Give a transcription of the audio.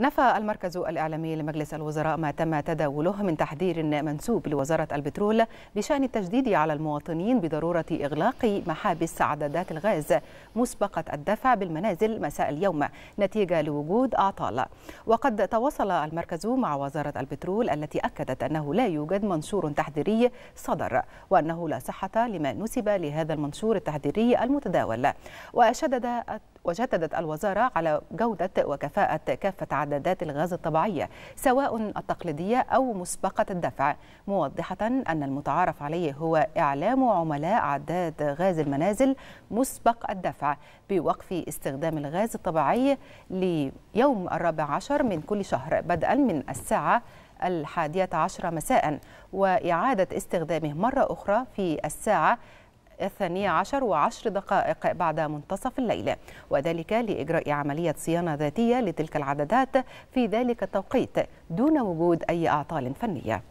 نفى المركز الإعلامي لمجلس الوزراء ما تم تداوله من تحذير منسوب لوزارة البترول بشأن التشديد على المواطنين بضرورة إغلاق محابس عدادات الغاز مسبقة الدفع بالمنازل مساء اليوم نتيجة لوجود أعطال. وقد تواصل المركز مع وزارة البترول التي أكدت أنه لا يوجد منشور تحذيري صدر وأنه لا صحة لما نسب لهذا المنشور التحذيري المتداول. وشدد وشددت الوزارة على جودة وكفاءة كافة عدادات الغاز الطبيعية سواء التقليدية أو مسبقة الدفع. موضحة أن المتعارف عليه هو إعلام عملاء عداد غاز المنازل مسبق الدفع بوقف استخدام الغاز الطبيعي ليوم الرابع عشر من كل شهر بدءا من الساعة الحادية عشر مساء وإعادة استخدامه مرة أخرى في الساعة الثانية عشر وعشر دقائق بعد منتصف الليل. وذلك لإجراء عملية صيانة ذاتية لتلك العددات في ذلك التوقيت دون وجود أي أعطال فنية.